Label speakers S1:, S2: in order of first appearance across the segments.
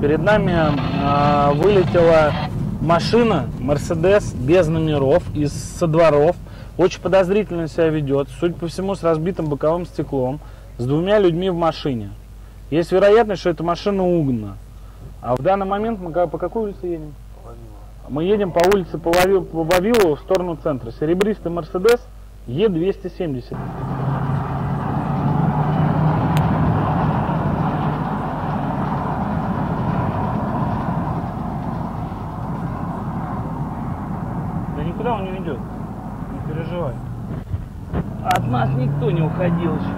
S1: перед нами э, вылетела машина Мерседес без номеров из со дворов. Очень подозрительно себя ведет. Судя по всему, с разбитым боковым стеклом, с двумя людьми в машине. Есть вероятность, что эта машина угнана. А в данный момент мы по какой улице едем? Мы едем по улице по Вави- по Вавилову в сторону центра. Серебристый Мерседес Е270. Никуда он не уйдет. Не переживай. От нас никто не уходил еще.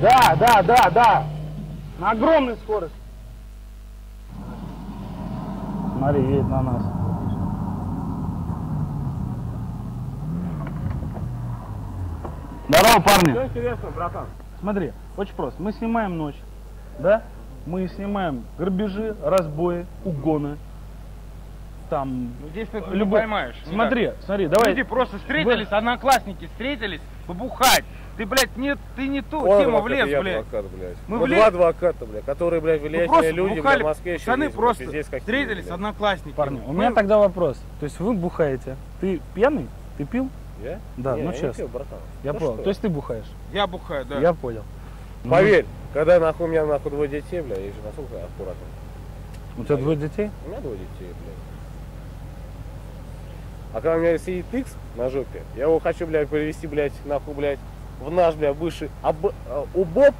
S1: Да, да, да, да. На огромной скорости. Смотри, едет на нас. Здорово, парни.
S2: Что интересно, братан?
S1: Смотри, очень просто. Мы снимаем ночь, да? Мы снимаем грабежи, разбои, угоны. Там
S2: Ну здесь ты
S1: любой-
S2: не поймаешь.
S1: Смотри, смотри, давай.
S2: Люди просто встретились, одноклассники встретились, побухать. Ты, блядь, не, ты не ту
S3: Он
S2: тему влез, блядь.
S3: адвокат, блядь.
S2: Мы
S3: вот
S2: влез-
S3: два адвоката, блядь, которые, блядь,
S2: Ну,
S3: влиятельные люди,
S2: бухали,
S3: в Москве еще
S2: пацаны
S3: есть,
S2: просто
S3: какие,
S2: встретились,
S3: блядь.
S2: одноклассники.
S1: Парни, у
S2: Мы-
S1: меня тогда вопрос. То есть вы бухаете. Ты пьяный? Ты пил?
S3: Я?
S1: Да,
S3: Не,
S1: ну
S3: я не
S1: честно.
S3: пью, братан.
S1: Я
S3: Ну
S1: понял.
S3: что?
S1: То есть ты бухаешь?
S2: Я бухаю, да.
S1: Я понял. Ну,
S3: Поверь, когда нахуй у меня нахуй двое детей, бля, я же насколько аккуратно.
S1: У тебя двое детей?
S3: У меня двое детей, блядь. А когда у меня сидит Икс на жопе, я его хочу, блядь, привести, блядь, нахуй, блядь, в наш, блядь, бывший об... э, УБОП.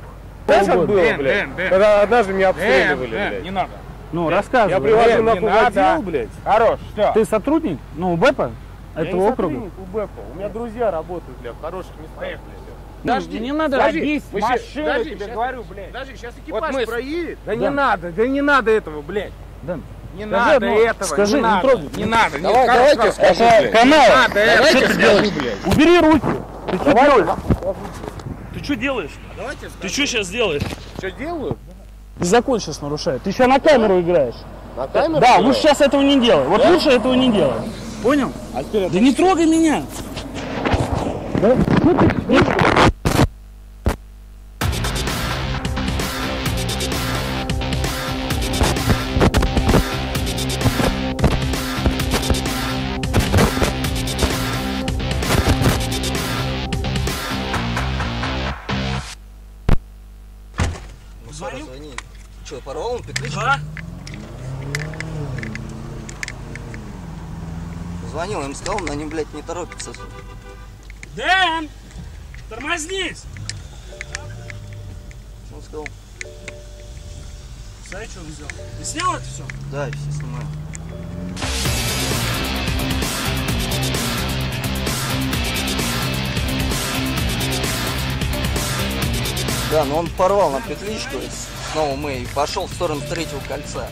S3: Знаешь, как было,
S2: Дэн,
S3: блядь?
S2: Дэн, Дэн.
S3: Когда однажды меня обстреливали,
S2: э,
S3: блядь.
S2: не надо.
S1: Ну, рассказывай.
S3: Я привожу
S2: Дэн,
S3: нахуй в отдел, блядь.
S2: Хорош, все.
S1: Ты сотрудник? Ну, УБЭПа?
S3: Я
S1: Этого
S3: не
S1: округа?
S3: сотрудник УБЭПа. У меня друзья работают, бля, в хороших местах, блядь.
S1: Подожди, не надо.
S2: Садись машину, я
S3: подожди,
S2: тебе
S3: щас-
S2: говорю, блядь.
S3: Подожди, сейчас
S2: Вот мы
S3: проедет.
S2: Да не
S1: Да.
S2: надо, да не надо этого, блядь.
S1: Дэн,
S2: Не
S1: Скажи
S2: надо
S1: одно,
S2: этого,
S1: скажи,
S2: не
S1: не
S2: надо,
S1: трогай.
S2: не надо. не-
S3: Давай,
S2: хорошо,
S3: давайте скажу,
S1: Это
S3: блядь.
S1: канал.
S2: Не надо этого.
S1: Что ты делаешь?
S2: блядь.
S1: Убери руки. Ты что делаешь?
S4: Ты что делаешь? Ты что сейчас делаешь?
S3: Что делают?
S1: Ты закон сейчас нарушаешь. Ты еще на камеру играешь.
S3: На камеру?
S1: Да, лучше сейчас этого не делай. Вот лучше этого не делай. Понял?
S3: А теперь
S1: Да не трогай меня. Да? Ну ты-
S5: Порвал он петличку?
S4: А?
S5: Звонил, им сказал, но они, блядь, не торопятся.
S4: Дэн! Тормознись!
S5: Он сказал,
S4: Смотри, что он сделал. Ты снял это все?
S5: да, все снимаю. Да, но он порвал нам петличку, снова мы, и пошел в сторону третьего кольца.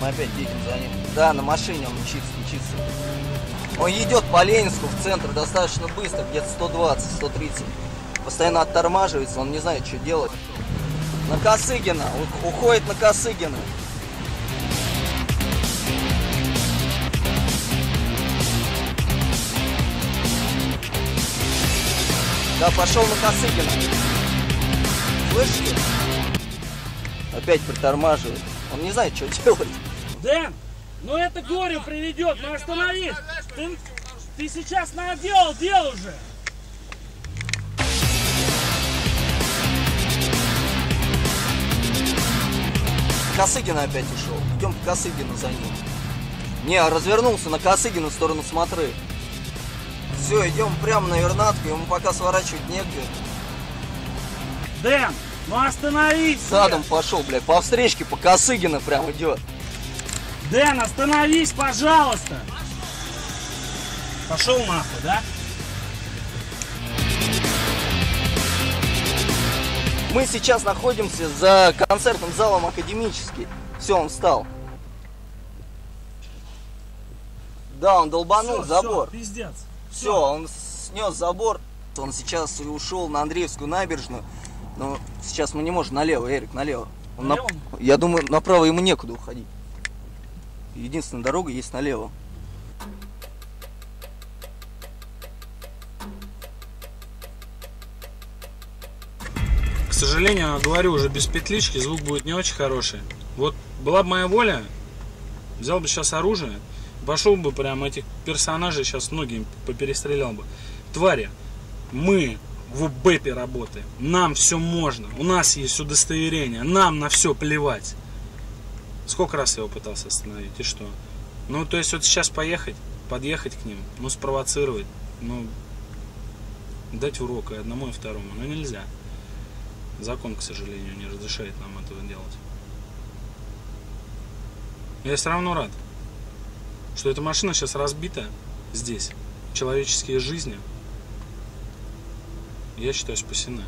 S5: Мы опять едем за ним. Да, на машине он мчится, мчится. Он идет по Ленинску в центр достаточно быстро, где-то 120-130. Постоянно оттормаживается, он не знает, что делать. На Косыгина, уходит на Косыгина. Да, пошел на Косыгина. Слышите? Опять притормаживает. Он не знает, что делать.
S4: Дэн! Ну это горе приведет, ну остановись! Ты, ты сейчас наделал дел уже!
S5: Косыгина опять ушел. Идем по Косыгину за ним. Не, развернулся на Косыгину в сторону смотры. Все, идем прямо на Вернатку, ему пока сворачивать негде.
S4: Дэн! Ну остановись!
S5: Задом пошел, блядь, по встречке, по Косыгина прям идет.
S4: Дэн, остановись, пожалуйста! Пошел нахуй, да?
S5: Мы сейчас находимся за концертным залом Академический. Все, он встал. Да, он долбанул
S4: Всё,
S5: забор.
S4: всё, пиздец.
S5: Все, он снес забор. Он сейчас ушел на Андреевскую набережную. Но сейчас мы не можем налево, Эрик, налево. Он на-
S4: Налево?
S5: Я думаю, направо ему некуда уходить. Единственная дорога есть налево.
S1: сожалению, говорю уже без петлички, звук будет не очень хороший. Вот была бы моя воля, взял бы сейчас оружие, пошел бы прям этих персонажей сейчас многим поперестрелял бы. Твари, мы в БЭПе работаем, нам все можно, у нас есть удостоверение, нам на все плевать. Сколько раз я его пытался остановить, и что? Ну, то есть вот сейчас поехать, подъехать к ним, ну, спровоцировать, ну, дать урок и одному, и второму, но нельзя. Закон, к сожалению, не разрешает нам этого делать. Я все равно рад, что эта машина сейчас разбита здесь. Человеческие жизни, я считаю, спасены.